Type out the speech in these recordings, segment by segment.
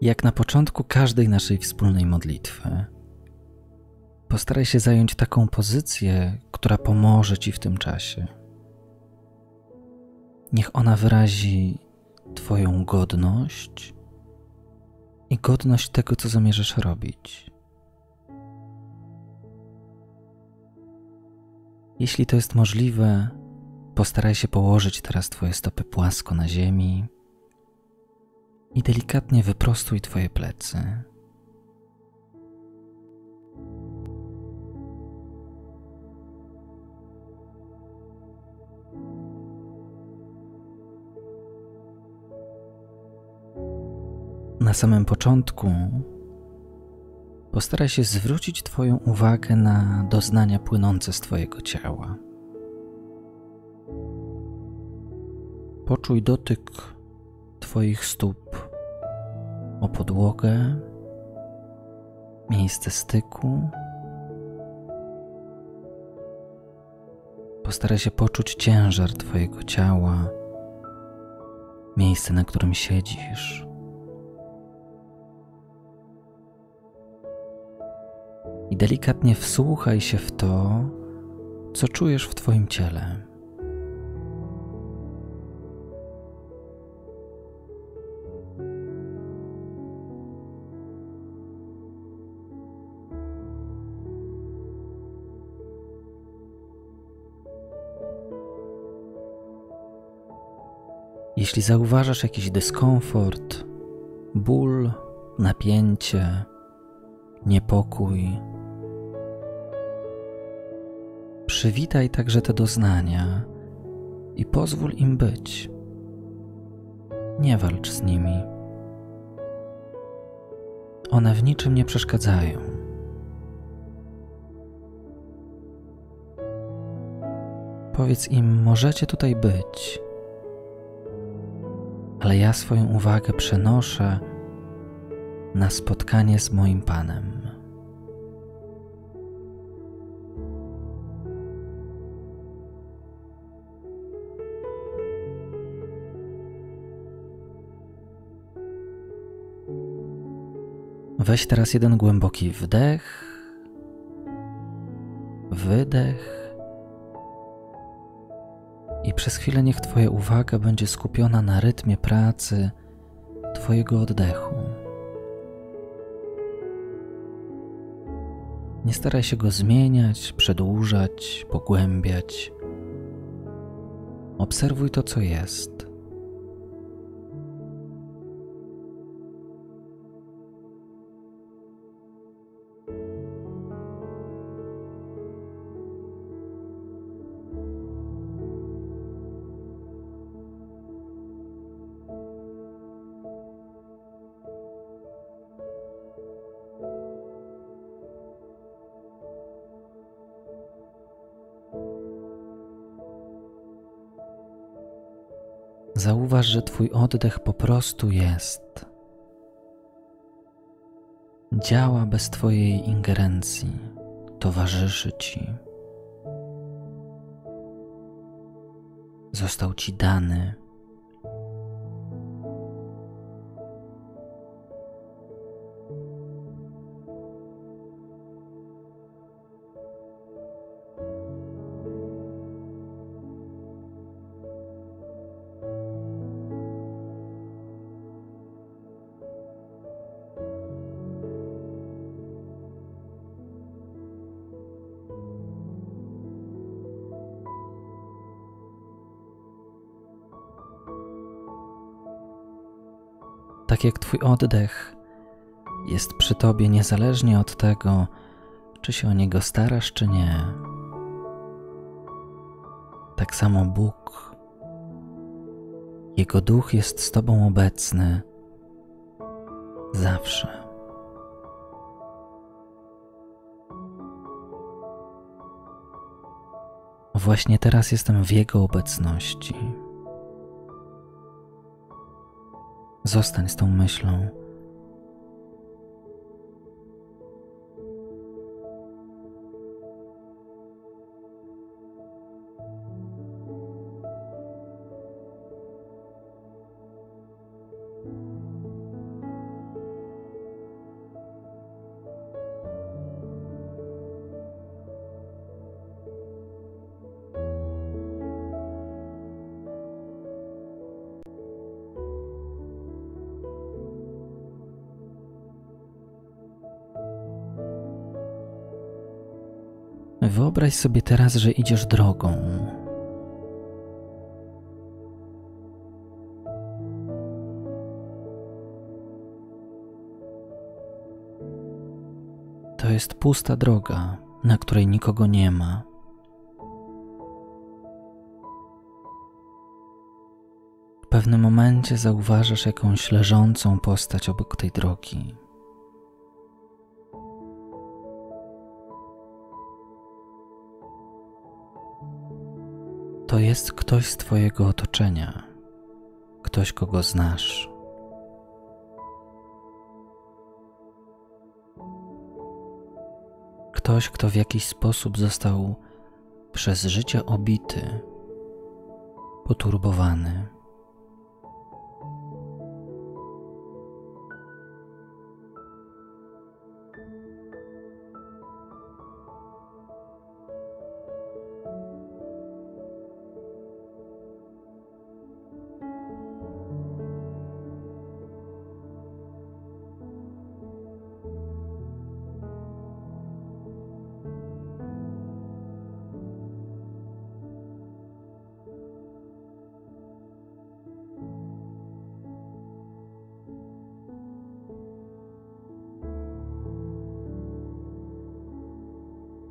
Jak na początku każdej naszej wspólnej modlitwy, postaraj się zająć taką pozycję, która pomoże ci w tym czasie. Niech ona wyrazi Twoją godność i godność tego, co zamierzasz robić. Jeśli to jest możliwe, postaraj się położyć teraz Twoje stopy płasko na ziemi i delikatnie wyprostuj Twoje plecy. Na samym początku postaraj się zwrócić Twoją uwagę na doznania płynące z Twojego ciała. Poczuj dotyk Twoich stóp o podłogę, miejsce styku. Postaraj się poczuć ciężar Twojego ciała, miejsce, na którym siedzisz. I delikatnie wsłuchaj się w to, co czujesz w Twoim ciele. Jeśli zauważasz jakiś dyskomfort, ból, napięcie, niepokój, przywitaj także te doznania i pozwól im być. Nie walcz z nimi. One w niczym nie przeszkadzają. Powiedz im, możecie tutaj być ale ja swoją uwagę przenoszę na spotkanie z moim Panem. Weź teraz jeden głęboki wdech, wydech i przez chwilę niech Twoja uwaga będzie skupiona na rytmie pracy Twojego oddechu. Nie staraj się go zmieniać, przedłużać, pogłębiać. Obserwuj to, co jest. Zauważ, że Twój oddech po prostu jest. Działa bez Twojej ingerencji, towarzyszy Ci. Został Ci dany tak jak Twój oddech jest przy Tobie niezależnie od tego, czy się o niego starasz, czy nie. Tak samo Bóg, Jego duch jest z Tobą obecny zawsze. Właśnie teraz jestem w Jego obecności. Zostań z tą myślą. Wyobraź sobie teraz, że idziesz drogą. To jest pusta droga, na której nikogo nie ma. W pewnym momencie zauważasz jakąś leżącą postać obok tej drogi. Jest ktoś z Twojego otoczenia, ktoś, kogo znasz. Ktoś, kto w jakiś sposób został przez życie obity, poturbowany.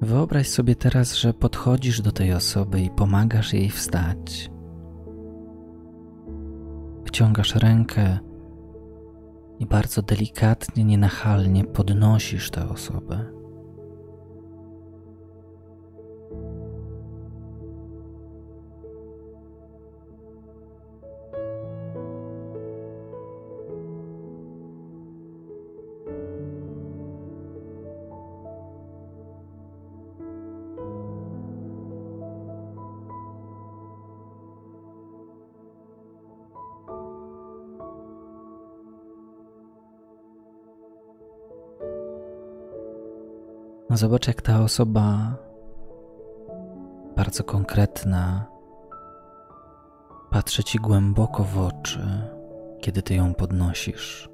Wyobraź sobie teraz, że podchodzisz do tej osoby i pomagasz jej wstać. Wciągasz rękę i bardzo delikatnie, nienachalnie podnosisz tę osobę. Zobacz, jak ta osoba bardzo konkretna patrzy ci głęboko w oczy, kiedy ty ją podnosisz.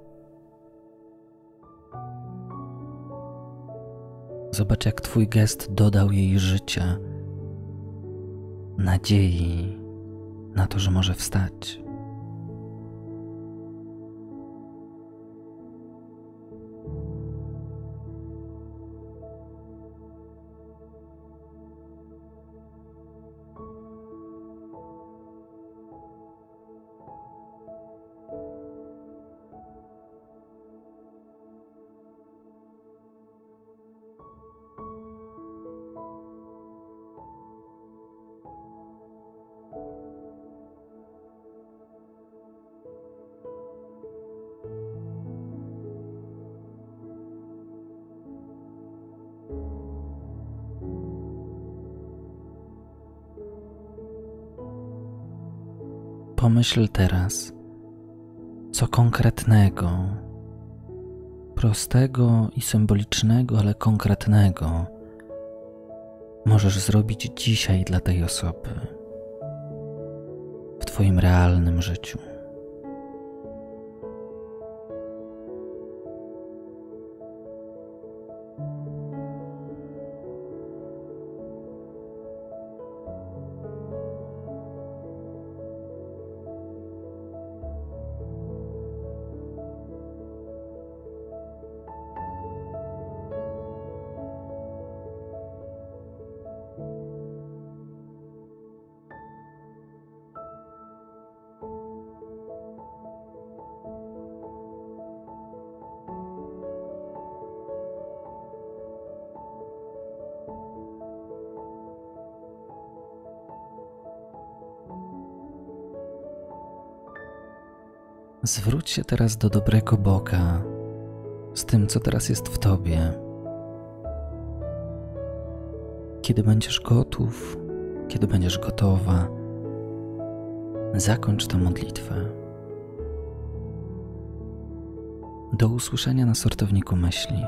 Zobacz, jak twój gest dodał jej życia, nadziei na to, że może wstać. Pomyśl teraz, co konkretnego, prostego i symbolicznego, ale konkretnego możesz zrobić dzisiaj dla tej osoby w Twoim realnym życiu. Zwróć się teraz do dobrego Boga z tym, co teraz jest w Tobie. Kiedy będziesz gotów, kiedy będziesz gotowa, zakończ tę modlitwę. Do usłyszenia na sortowniku myśli.